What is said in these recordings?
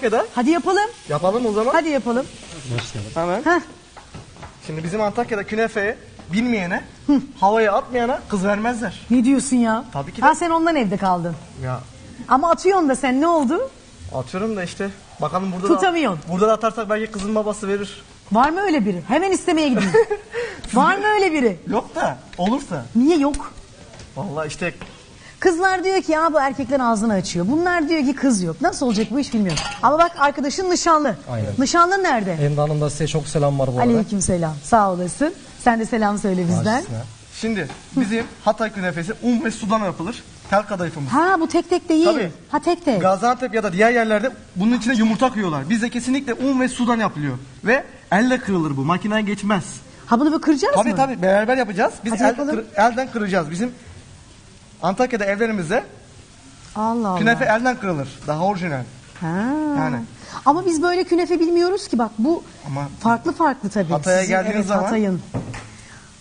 Antakya'da. Hadi yapalım. Yapalım o zaman. Hadi yapalım. Hemen. Heh. Şimdi bizim Antakya'da künefeye bilmeyene, havaya atmayana kız vermezler. Ne diyorsun ya? Tabii ki de. Ha sen ondan evde kaldın. Ya Ama atıyorsun da sen ne oldu? atıyorum da işte bakalım burada Tutamıyorsun. da burada da atarsak belki kızın babası verir. Var mı öyle biri? Hemen istemeye gideyim. Var mı öyle biri? Yok da olursa. Niye yok? Vallahi işte Kızlar diyor ki ya bu erkekler ağzını açıyor. Bunlar diyor ki kız yok. Nasıl olacak bu iş bilmiyorum. Ama bak arkadaşın nişanlı. Aynen. Nişanlın nerede? Emre Hanım da size çok selam var bu arada. Aleyküm selam. Sağ olasın. Sen de selam söyle bizden. Başüstüne. şimdi bizim Hatay künefesi un ve sudan yapılır. Tel kadayıfımız. Ha bu tek tek değil. Tabii. Ha tek tek. Gaziantep ya da diğer yerlerde bunun içine yumurta koyuyorlar. Bizde kesinlikle un ve sudan yapılıyor. Ve elle kırılır bu. Makineye geçmez. Ha bunu bir kıracağız Tabii mı? tabii beraber yapacağız. Biz Hadi el- yapalım. kır- elden kıracağız. Bizim Antakya'da evlerimizde Allah Allah. künefe elden kırılır. Daha orijinal. Ha. Yani. Ama biz böyle künefe bilmiyoruz ki bak bu Ama- farklı farklı tabii. Hatay'a Sizin- geldiğiniz evet, zaman- Hatay'ın.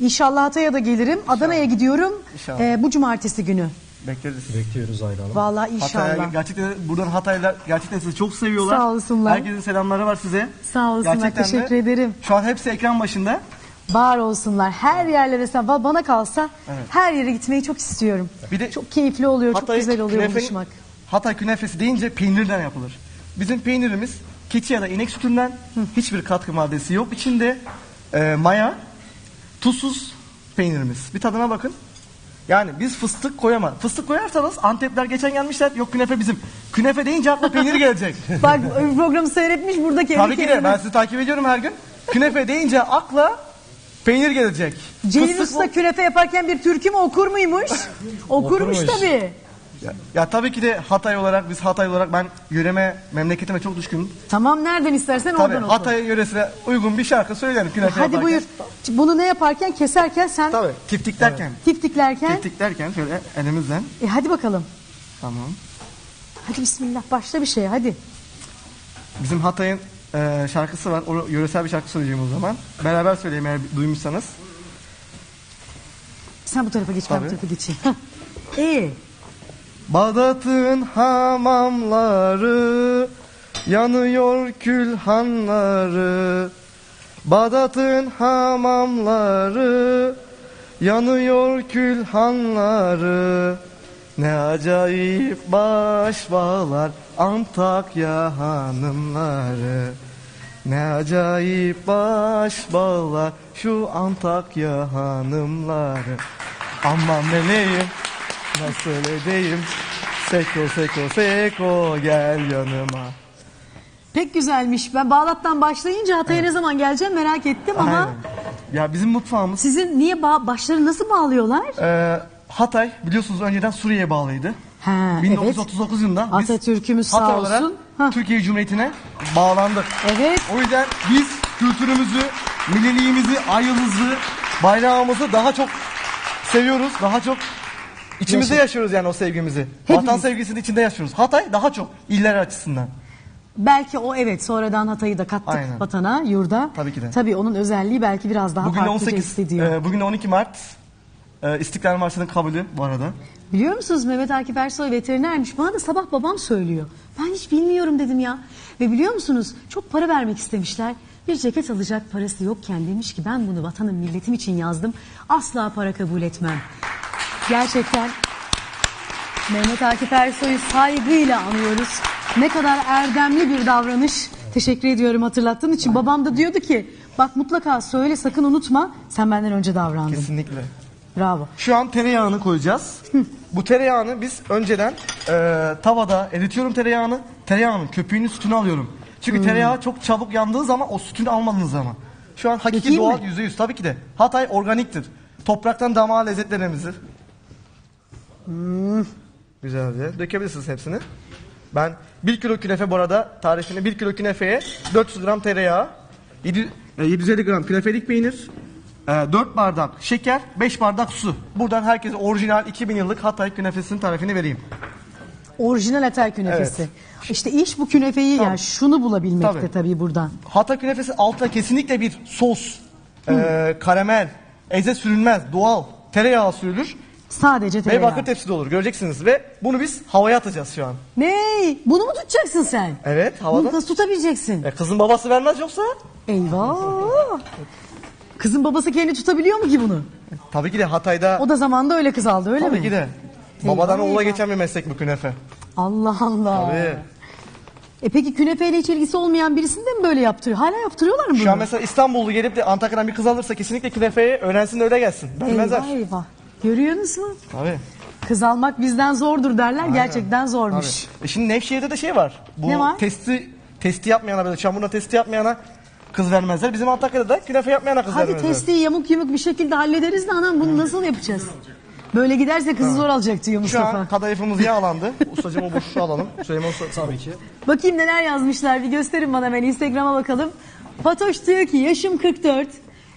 İnşallah Hatay'a da gelirim. Adana'ya gidiyorum. İnşallah. Ee, bu cumartesi günü. Bekleriz. Bekliyoruz Ayla Hanım. Vallahi inşallah. Hatay'a gerçekten buradan Hataylılar gerçekten sizi çok seviyorlar. Sağ olsunlar. Herkesin selamları var size. Sağ olsunlar, Gerçekten de teşekkür ederim. Şu an hepsi ekran başında. Var olsunlar. Her yerlere va- bana kalsa her yere gitmeyi çok istiyorum. Bir de çok keyifli oluyor, Hatay çok güzel oluyor künefenin- buluşmak. Hatay künefesi deyince peynirden yapılır. Bizim peynirimiz keçi ya da inek sütünden hiçbir katkı maddesi yok. İçinde e, maya, tuzsuz peynirimiz. Bir tadına bakın. Yani biz fıstık koyamaz. Fıstık koyarsanız Antepler geçen gelmişler. Yok künefe bizim. Künefe deyince akla peynir gelecek. Bak öbür programı seyretmiş buradaki Tabii ki de ben sizi takip ediyorum her gün. Künefe deyince akla peynir gelecek. Celil Fıstık Usta künefe yaparken bir türkü mü okur muymuş? Okurmuş Okurmuş. tabii. Ya, ya tabii ki de Hatay olarak biz Hatay olarak ben yöreme memleketime çok düşkünüm. Tamam nereden istersen Tabii oradan oku. Hatay yöresine uygun bir şarkı söylerim künefe Hadi yaparken. buyur. Bunu ne yaparken keserken sen Tabii tiftik derken. tiftiklerken. Tiftik derken şöyle elimizden. E hadi bakalım. Tamam. Hadi bismillah başla bir şey hadi. Bizim Hatay'ın e, şarkısı var. O yöresel bir şarkı söyleyeceğim o zaman. Beraber söyleyeyim eğer duymuşsanız. Sen bu tarafa geç ben bu Tabii. tarafa geçeyim. Hah. İyi. Bağdat'ın hamamları yanıyor külhanları. Bağdat'ın hamamları yanıyor külhanları. Ne acayip baş bağlar Antakya hanımları. Ne acayip baş bağlar şu Antakya hanımları. Aman meleğim nasıl edeyim Seko seko seko gel yanıma. Pek güzelmiş. Ben Bağdat'tan başlayınca Hatay'a ne zaman geleceğim merak ettim ama Aynen. Ya bizim mutfağımız sizin niye bağ, başları nasıl bağlıyorlar? e, Hatay biliyorsunuz önceden Suriye'ye bağlıydı. Ha, 1939 yılında biz Atatürk'ümüz sağ olarak olsun. Türkiye Cumhuriyeti'ne bağlandık. Evet. O yüzden biz kültürümüzü, milliliğimizi, ayımızı, bayrağımızı daha çok seviyoruz. Daha çok içimizde Yaşa- yaşıyoruz yani o sevgimizi. Hepimiz. Vatan sevgisinin içinde yaşıyoruz. Hatay daha çok iller açısından. Belki o evet sonradan Hatay'ı da kattık Aynen. vatana, yurda. Tabii ki de. Tabii onun özelliği belki biraz daha Bugün de farklıca 18, hissediyor. e, bugün de 12 Mart e, İstiklal Marşı'nın kabulü bu arada. Biliyor musunuz Mehmet Akif Ersoy veterinermiş. Bana da sabah babam söylüyor. Ben hiç bilmiyorum dedim ya. Ve biliyor musunuz çok para vermek istemişler. Bir ceket alacak parası yokken demiş ki ben bunu vatanım milletim için yazdım. Asla para kabul etmem. Gerçekten Mehmet Akif Ersoy'u saygıyla anıyoruz. Ne kadar erdemli bir davranış. Teşekkür ediyorum hatırlattığın için. Babam da diyordu ki bak mutlaka söyle sakın unutma sen benden önce davrandın. Kesinlikle. Bravo. Şu an tereyağını koyacağız. Bu tereyağını biz önceden e, tavada eritiyorum tereyağını. Tereyağının köpüğünü sütünü alıyorum. Çünkü tereyağı çok çabuk yandığı zaman o sütünü almadığınız zaman. Şu an hakiki Dökeyim doğal yüzde yüz tabii ki de. Hatay organiktir. Topraktan damağa lezzetlerimizi. Güzelce. Dökebilirsiniz hepsini. Ben 1 kilo künefe bu arada tarifini 1 kilo künefeye 400 gram tereyağı, 7, e, 750 gram künefelik peynir, 4 bardak şeker, 5 bardak su. Buradan herkese orijinal 2000 yıllık Hatay künefesinin tarifini vereyim. Orijinal Hatay künefesi. İşte iş bu künefeyi yani şunu bulabilmekte Tabii. tabii, buradan. Hatay künefesi altta kesinlikle bir sos, e, karamel, eze sürülmez, doğal, tereyağı sürülür. Sadece Ve tereyağı. bakır tepside olur göreceksiniz ve bunu biz havaya atacağız şu an. Ney? Bunu mu tutacaksın sen? Evet havada. Bunu nasıl tutabileceksin? E, kızın babası vermez yoksa? Eyvah. Kızın babası kendi tutabiliyor mu ki bunu? Tabii ki de Hatay'da O da zamanında öyle kız aldı öyle tabii mi? ki de. Babadan oğula geçen bir meslek bu künefe. Allah Allah. Tabii. E peki künefeyle hiç ilgisi olmayan birisini de mi böyle yaptırıyor? Hala yaptırıyorlar mı bunu? Şu an mesela İstanbullu gelip de Antakya'dan bir kız alırsa kesinlikle künefeyi öğrensin de öyle gelsin. Vermezler. Eyvah eyvah. Görüyor musun? Tabii. Kız almak bizden zordur derler. Gerçekten Tabii. zormuş. E şimdi Nevşehir'de de şey var. Bu Ne var? testi testi yapmayana böyle çamurla testi yapmayana kız vermezler. Bizim Antakya'da da künefe yapmayana kız Hadi vermezler. testi yamuk yumuk bir şekilde hallederiz de anam bunu nasıl yapacağız? Böyle giderse kızı zor alacak diyor Şu Mustafa. an kadayıfımız yağlandı. Ustacığım o boşluğu alalım. Süleyman Usta. Tabii ki. Bakayım neler yazmışlar bir gösterin bana ben Instagram'a bakalım. Fatoş diyor ki yaşım 44.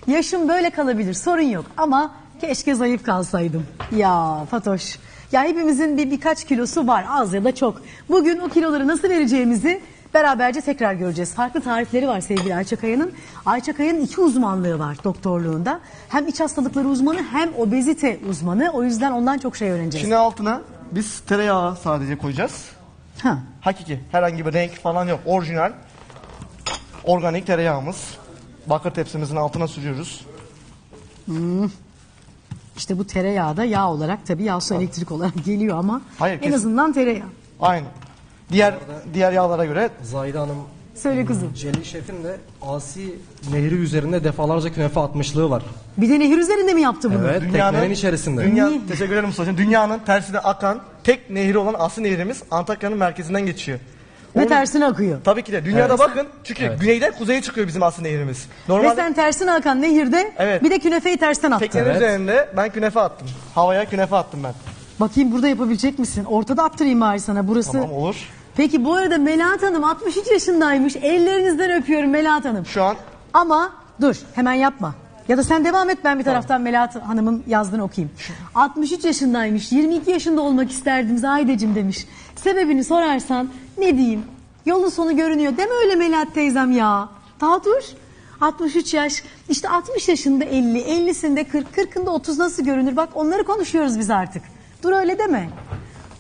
Yaşım böyle kalabilir sorun yok ama keşke zayıf kalsaydım. Ya Fatoş. Ya hepimizin bir birkaç kilosu var az ya da çok. Bugün o kiloları nasıl vereceğimizi beraberce tekrar göreceğiz. Farklı tarifleri var sevgili Ayça Kaya'nın. Ayça Kaya'nın iki uzmanlığı var doktorluğunda. Hem iç hastalıkları uzmanı hem obezite uzmanı. O yüzden ondan çok şey öğreneceğiz. Şimdi altına biz tereyağı sadece koyacağız. Ha. Hakiki. Herhangi bir renk falan yok. Orijinal. Organik tereyağımız. Bakır tepsimizin altına sürüyoruz. İşte bu tereyağı da yağ olarak tabii yağ su elektrik olarak geliyor ama Hayır, en kesin. azından tereyağı. Aynı. Diğer diğer yağlara göre Zahide Hanım, Söyle kızım. Celil Şef'in de Asi Nehri üzerinde defalarca künefe atmışlığı var. Bir de nehir üzerinde mi yaptı bunu? Evet, teknenin içerisinde. Dünya, teşekkür ederim Ustacığım. Dünyanın tersine akan tek nehri olan Aslı Nehrimiz Antakya'nın merkezinden geçiyor. Ve Onu- tersine akıyor. Tabii ki de. Dünyada Evet. bakın. Çünkü Evet. güneyden kuzeye çıkıyor bizim Aslı Nehrimiz. Ve Normalde sen tersine akan nehirde Evet. bir de künefeyi tersten attın. teknenin Evet. üzerinde ben künefe attım. Havaya künefe attım ben. Bakayım burada yapabilecek misin? Ortada attırayım bari sana burası. Tamam olur. Peki bu arada Melahat Hanım 63 yaşındaymış. Ellerinizden öpüyorum Melahat Hanım. Şu an Ama dur hemen yapma. Ya da sen devam et ben bir taraftan Melahat Hanım'ın yazdığını okuyayım. 63 yaşındaymış. 22 yaşında olmak isterdim Zahideciğim demiş. Sebebini sorarsan ne diyeyim? Yolun sonu görünüyor. Deme öyle Melahat teyzem ya. Daha dur. 63 yaş. İşte 60 yaşında 50, 50'sinde 40, 40'ında 30 nasıl görünür? Bak onları konuşuyoruz biz artık. Dur öyle deme.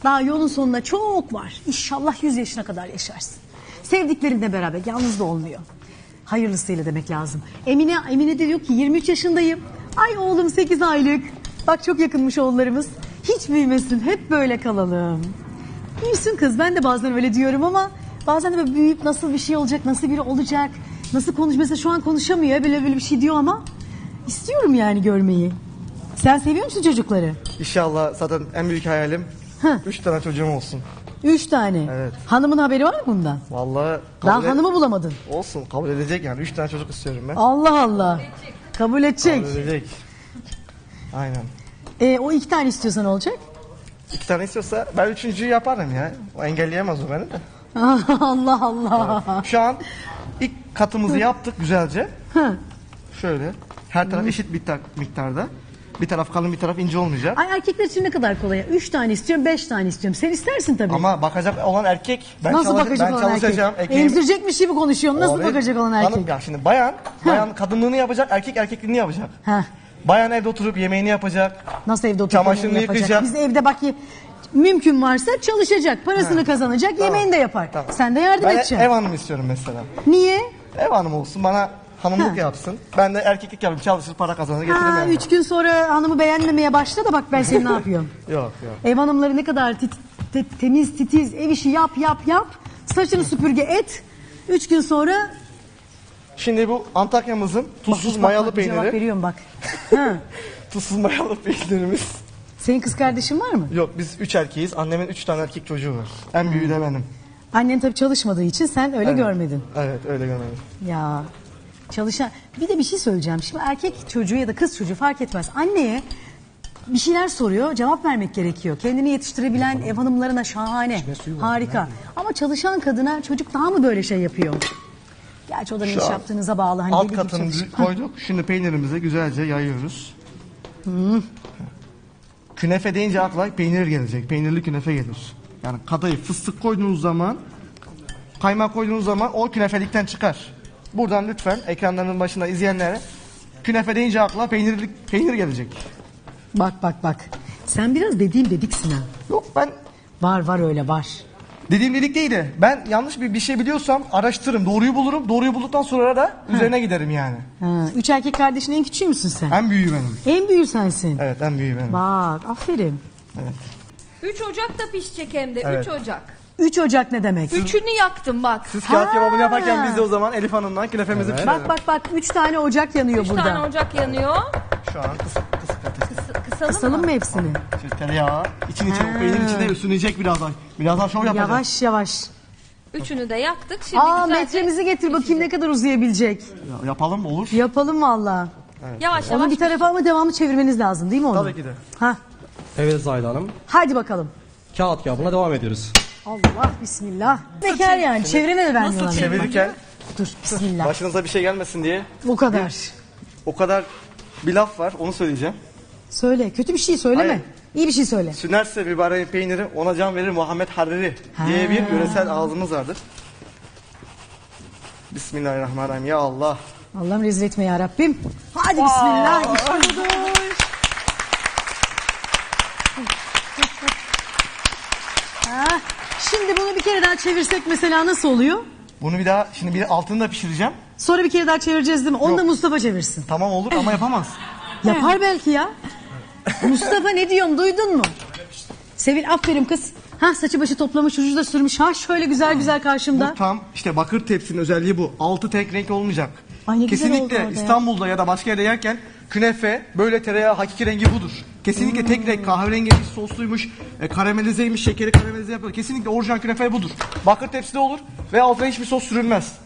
Daha yolun sonunda çok var. İnşallah 100 yaşına kadar yaşarsın. Sevdiklerinle beraber yalnız da olmuyor. Hayırlısıyla demek lazım. Emine, Emine de diyor ki 23 yaşındayım. Ay oğlum 8 aylık. Bak çok yakınmış oğullarımız. Hiç büyümesin hep böyle kalalım. Büyüsün kız ben de bazen öyle diyorum ama bazen de böyle büyüyüp nasıl bir şey olacak, nasıl biri olacak, nasıl konuş. Mesela şu an konuşamıyor böyle böyle bir şey diyor ama istiyorum yani görmeyi. Sen seviyor musun çocukları? inşallah zaten en büyük hayalim Heh. 3 tane çocuğum olsun. Üç tane. Evet. Hanımın haberi var mı bundan? Vallahi Daha kabul et- hanımı bulamadın. olsun kabul edecek yani 3 tane çocuk istiyorum ben. Allah Allah. Kabul edecek. Kabul edecek. Aynen. E, o iki tane istiyorsan olacak. İki tane istiyorsa ben üçüncüyü yaparım ya. O engelleyemez o beni de. Allah Allah. Şu an ilk katımızı yaptık güzelce. Hı. Şöyle. Her taraf eşit miktar, miktarda. Bir taraf kalın bir taraf ince olmayacak. Ay erkekler için ne kadar kolay. Üç tane istiyorum, beş tane istiyorum. Sen istersin tabii. Ama bakacak olan erkek. Ben nasıl çalış- bakacak ben olan çalışacağım. erkek? ekmeğimi- Emzirecekmiş gibi konuşuyorsun. Nasıl Abi, bakacak olan erkek? Ya şimdi bayan, bayan kadınlığını yapacak, erkek erkekliğini yapacak. Bayan evde oturup yemeğini yapacak. Nasıl evde oturup Çamaşırını yemeğini yapacak? yıkayacak. Biz evde bak ki mümkün varsa çalışacak, parasını kazanacak, yemeğini de yapar. Tamam. Sen de yardım Ben edeceksin. ev hanımı istiyorum mesela. Niye? Ev hanımı olsun bana hanımlık Ha. yapsın. Ben de erkeklik yapayım çalışır para kazanır getiririm Ha, yani. üç gün sonra hanımı beğenmemeye başla da bak ben seni ne yapıyorum. Yok yok. Ev hanımları ne kadar tit- te- temiz titiz ev işi yap yap yap. Saçını süpürge et. Üç gün sonra Şimdi bu Antakya'mızın tuzsuz Bak, mayalı bak, Cevap peyniri. veriyorum bak. ha. Tuzsuz mayalı peynirimiz. Senin kız kardeşin var mı? Yok biz üç erkeğiz. Annemin üç tane erkek çocuğu var. En büyüğü de benim. Annen tabii çalışmadığı için sen öyle görmedin. Evet öyle görmedim. Ya çalışan bir de bir şey söyleyeceğim. Şimdi erkek çocuğu ya da kız çocuğu fark etmez. Anneye bir şeyler soruyor, cevap vermek gerekiyor. Kendini yetiştirebilen ev hanımlarına şahane, harika. Ama çalışan kadına çocuk daha mı böyle şey yapıyor? Gerçi o da ne Şu iş an yaptığınıza bağlı. Hani Alt deli gibi katını çalış- koyduk. Şimdi peynirimizi güzelce yayıyoruz. Künefe deyince akla peynir gelecek. Peynirli künefe gelir. Yani kadayıf fıstık koyduğunuz zaman kaymak koyduğunuz zaman o künefelikten çıkar. Buradan lütfen ekranların başında izleyenlere künefe deyince akla peynirli peynir gelecek. Bak bak bak. Sen biraz dediğim dediksin ha. Yok ben Var var öyle var. dediğim dedik değil de ben yanlış bir, bir şey biliyorsam araştırırım. Doğruyu bulurum. Doğruyu bulduktan sonra da üzerine giderim yani. Ha, üç erkek kardeşin en küçüğü müsün sen? En büyüğü benim. En büyüğü sensin. Evet en büyüğü benim. Bak aferin. 3 Ocak'ta pişecek hem de. 3 Evet. Ocak. 3 Ocak ne demek? Üçünü yaktım bak. Siz kağıt kebabını yaparken biz de o zaman Elif Hanım'dan künefemizi pişirelim. Bak bak bak 3 tane ocak yanıyor 3 burada. tane ocak yanıyor. Şu an kısık kısık ateş. Kıs- kısalım, Kısalım mı? mı hepsini? Şimdi tereyağı için içine Ha. peynirin içine üstünecek birazdan. Birazdan şov yapacağız. Yavaş yavaş. Üçünü de yaktık. Şimdi Aa güzelce metremizi getir bakayım ne kadar uzayabilecek. Ya- Yapalım olur. Yapalım valla. yavaş Onu yavaş. bir tarafa ama devamlı çevirmeniz lazım değil mi onu? Tabii ki de. Ha, Evet Zahide Hanım. hadi bakalım. Kağıt kebabına devam ediyoruz. Allah bismillah. Bekar yani çevrene de vermiyorlar. Nasıl çevirirken Dur bismillah. başınıza bir şey gelmesin diye O kadar. o kadar bir laf var onu söyleyeceğim. Söyle kötü bir şey söyleme. Hayır. İyi bir şey söyle. Sünerse mübareğin peyniri ona can verir Muhammed Hariri diye bir yöresel ağzımız vardır. Bismillahirrahmanirrahim. Ya Allah. Allah'ım rezil etme ya Rabbim. Hadi bismillah. İşte budur. Ha, Şimdi bunu bir kere daha çevirsek mesela nasıl oluyor? Bunu bir daha şimdi bir altını da pişireceğim. Sonra bir kere daha çevireceğiz değil mi? Onu da Yok. Mustafa çevirsin. Tamam olur ama yapamaz. Yapar belki ya. Mustafa ne diyorum duydun mu? Sevil aferin kız. Ha saçı başı toplamış ruju da sürmüş. Ha şöyle güzel güzel karşımda. Bu tam işte bakır tepsinin özelliği bu. Altı tek renk olmayacak. Ay ne güzel oldu Kesinlikle orada ya. İstanbul'da ya da başka yerde yerken künefe böyle tereyağı hakiki rengi budur. Kesinlikle tek renk kahverengiymiş, sosluymuş, e, karamelizeymiş, şekeri karamelize yapıyor. Kesinlikle orijinal künefe budur. Bakır tepside olur ve altına hiçbir sos sürülmez.